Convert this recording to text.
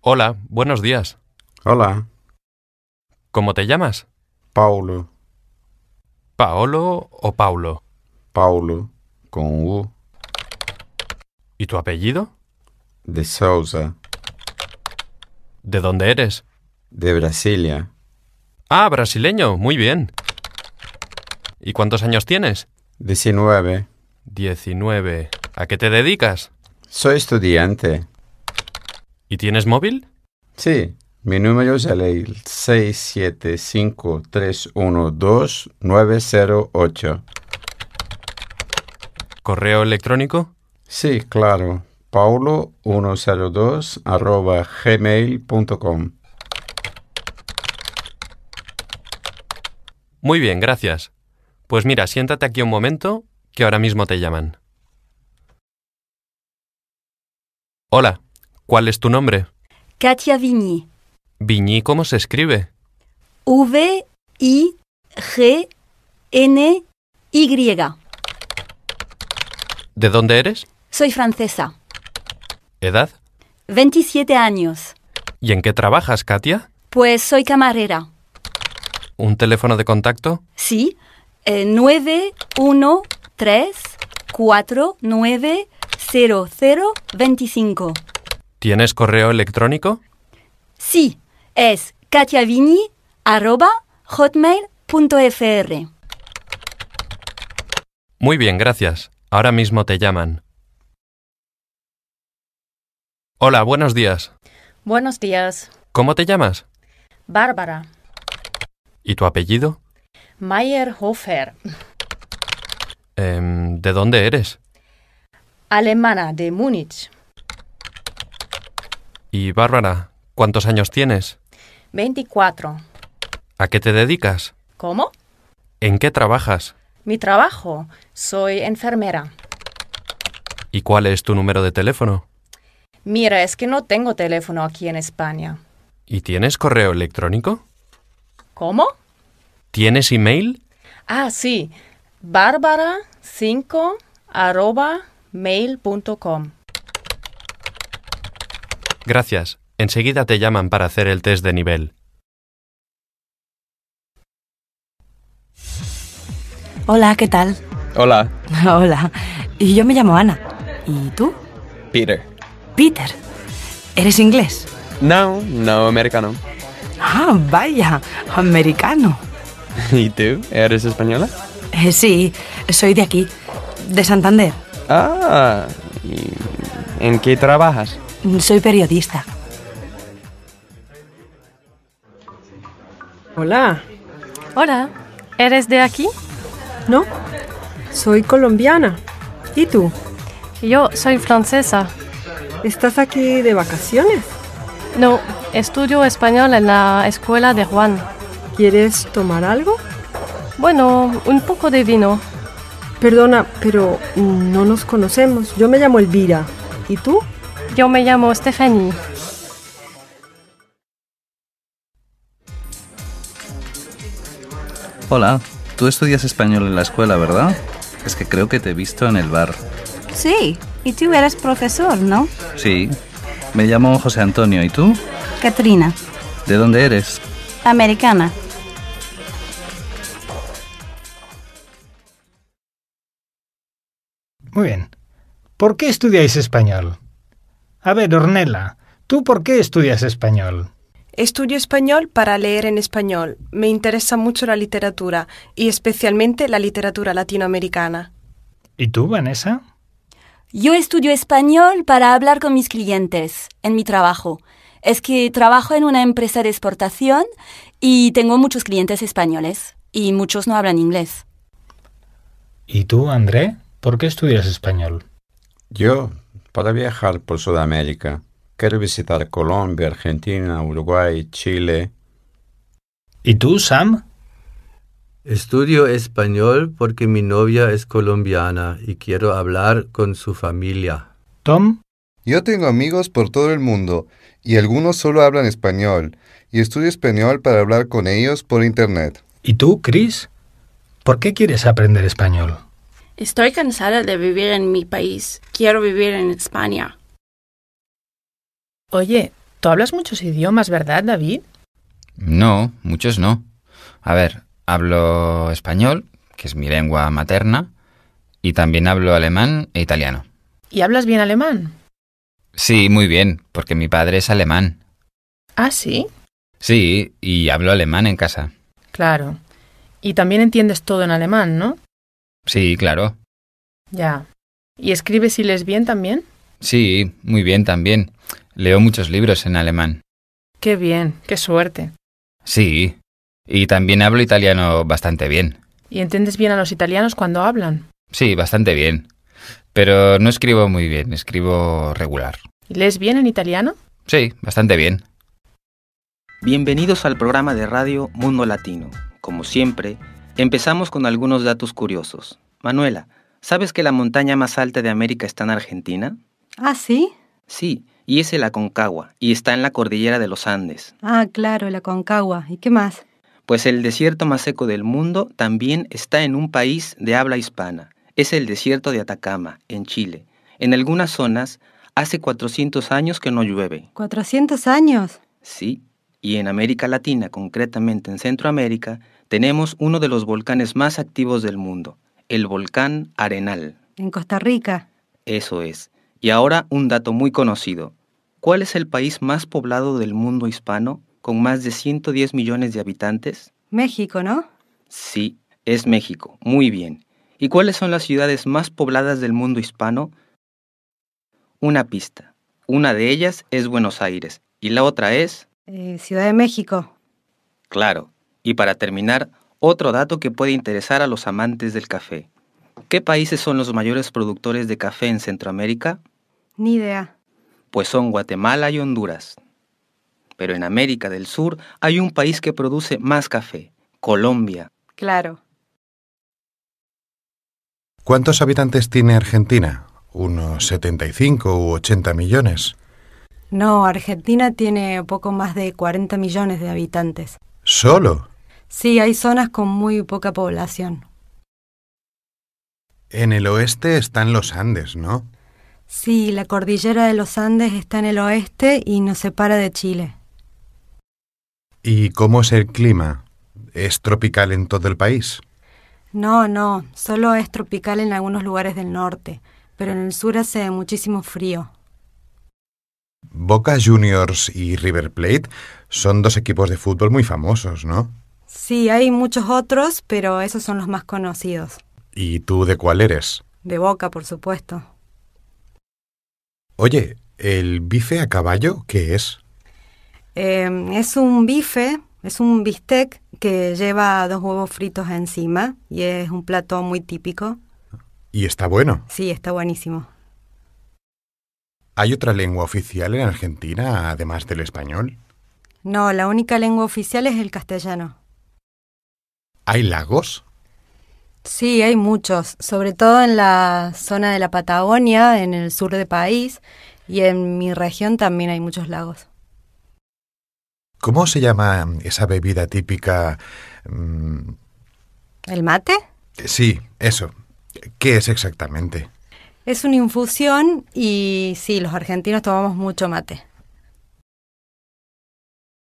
Hola, buenos días. Hola, ¿Cómo te llamas? Paulo, ¿Paolo o Paulo? Paulo, con U, ¿Y tu apellido? de Souza, ¿De dónde eres? de Brasilia, Ah, brasileño, muy bien. ¿Y cuántos años tienes? 19. 19. ¿A qué te dedicas? Soy estudiante. ¿Y tienes móvil? Sí, mi número es el 675312908. ¿Correo electrónico? Sí, claro, paulo102 arroba gmail.com. Muy bien, gracias. Pues mira, siéntate aquí un momento, que ahora mismo te llaman. Hola, ¿cuál es tu nombre? Katia Vigny. Viñí, ¿cómo se escribe? V-I-G-N-Y. ¿De dónde eres? Soy francesa. ¿Edad? 27 años. ¿Y en qué trabajas, Katia? Pues soy camarera. ¿Un teléfono de contacto? Sí. Eh, 913490025. ¿Tienes correo electrónico? Sí. Es katiavigny arroba hotmail.fr. Muy bien, gracias. Ahora mismo te llaman. Hola, buenos días. Buenos días. ¿Cómo te llamas? Bárbara. ¿Y tu apellido? Meyerhofer. Em, ¿De dónde eres? Alemana de Múnich. Y Bárbara, ¿cuántos años tienes? 24. ¿A qué te dedicas? ¿Cómo? ¿En qué trabajas? Mi trabajo. Soy enfermera. ¿Y cuál es tu número de teléfono? Mira, es que no tengo teléfono aquí en España. ¿Y tienes correo electrónico? ¿Cómo? ¿Tienes email? Ah, sí. Bárbara5 arroba mail.com. Gracias. Enseguida te llaman para hacer el test de nivel. Hola, ¿qué tal? Hola, Hola. Y yo me llamo Ana. ¿Y tú? Peter. Peter. ¿Eres inglés? No, no americano. Ah, vaya, americano. ¿Y tú? ¿Eres española? Eh, sí, soy de aquí, de Santander. Ah, ¿y ¿en qué trabajas? Soy periodista. Hola, Hola, ¿eres de aquí? no, soy colombiana. ¿Y tú? Yo soy francesa. ¿Estás aquí de vacaciones? No, estudio español en la escuela de Juan. ¿Quieres tomar algo? Bueno, un poco de vino. Perdona, pero no nos conocemos. Yo me llamo Elvira. ¿Y tú? Yo me llamo Stephanie. Hola, tú estudias español en la escuela, ¿verdad? Es que creo que te he visto en el bar. Sí. Y tú eres profesor, ¿no? Sí. Me llamo José Antonio, ¿y tú? Katrina. ¿De dónde eres? Americana. Muy bien. ¿Por qué estudiáis español? A ver, Ornella, ¿tú por qué estudias español? Estudio español para leer en español. Me interesa mucho la literatura y especialmente la literatura latinoamericana. ¿Y tú, Vanessa? Yo estudio español para hablar con mis clientes en mi trabajo. Es que trabajo en una empresa de exportación y tengo muchos clientes españoles y muchos no hablan inglés. ¿Y tú, André? ¿Por qué estudias español? Yo, para viajar por Sudamérica, quiero visitar Colombia, Argentina, Uruguay, Chile. ¿Y tú, Sam? Estudio español porque mi novia es colombiana y quiero hablar con su familia. ¿Tom? Yo tengo amigos por todo el mundo y algunos solo hablan español y estudio español para hablar con ellos por Internet. ¿Y tú, Chris? ¿Por qué quieres aprender español? Estoy cansada de vivir en mi país. Quiero vivir en España. Oye, Tú hablas muchos idiomas, ¿verdad, David? No, muchos no. A ver, hablo español, que es mi lengua materna, y también hablo alemán e italiano. ¿Y hablas bien alemán? Sí, muy bien, porque mi padre es alemán. Ah, sí. Sí, y hablo alemán en casa. Claro. Y también entiendes todo en alemán, ¿no? Sí, claro. Ya. ¿Y escribes y lees bien también? Sí, muy bien también. Leo muchos libros en alemán. Qué bien, qué suerte. Sí. Y también hablo italiano bastante bien. ¿Y entiendes bien a los italianos cuando hablan? Sí, bastante bien. Pero no escribo muy bien, escribo regular. ¿Y lees bien en italiano? Sí, bastante bien. Bienvenidos al programa de radio Mundo Latino. Como siempre, empezamos con algunos datos curiosos. Manuela, ¿sabes que la montaña más alta de América está en Argentina? Ah, sí. Sí, y es el Aconcagua, y está en la cordillera de los Andes. Ah, claro, la Concagua. ¿Y qué más? Pues el desierto más seco del mundo también está en un país de habla hispana. Es el desierto de Atacama, en Chile. En algunas zonas hace 400 años que no llueve. ¿400 años? Sí, y en América Latina, concretamente en Centroamérica, tenemos uno de los volcanes más activos del mundo, el volcán Arenal. En Costa Rica. Eso es. Y ahora un dato muy conocido. ¿Cuál es el país más poblado del mundo hispano, con más de 110 millones de habitantes? México, ¿no? Sí, es México. Muy bien. ¿Y cuáles son las ciudades más pobladas del mundo hispano? Una pista. Una de ellas es Buenos Aires y la otra es... Eh, Ciudad de México. Claro. Y para terminar, otro dato que puede interesar a los amantes del café. ¿Qué países son los mayores productores de café en Centroamérica? Ni idea. Pues son Guatemala y Honduras. Pero en América del Sur hay un país que produce más café, Colombia. Claro. ¿Cuántos habitantes tiene Argentina? ¿Unos 75 u 80 millones? No, Argentina tiene poco más de 40 millones de habitantes. ¿Solo? Sí, hay zonas con muy poca población. En el oeste están los Andes, ¿no? Sí, la cordillera de los Andes está en el oeste y nos separa de Chile. ¿Y cómo es el clima? ¿Es tropical en todo el país? No, no, solo es tropical en algunos lugares del norte, pero en el sur hace muchísimo frío. Boca Juniors y River Plate son dos equipos de fútbol muy famosos, ¿no? Sí, hay muchos otros, pero esos son los más conocidos. ¿Y tú de cuál eres? De Boca, por supuesto. Oye, ¿el bife a caballo qué es? Eh, es un bife, es un bistec que lleva dos huevos fritos encima y es un plato muy típico. ¿Y está bueno? Sí, está buenísimo. ¿Hay otra lengua oficial en Argentina además del español? No, la única lengua oficial es el castellano. ¿Hay lagos? Sí, hay muchos, sobre todo en la zona de la Patagonia, en el sur del país, y en mi región también hay muchos lagos. ¿Cómo se llama esa bebida típica? mm, ¿El mate? sí, eso. ¿Qué es exactamente? Es una infusión y sí, los argentinos tomamos mucho mate.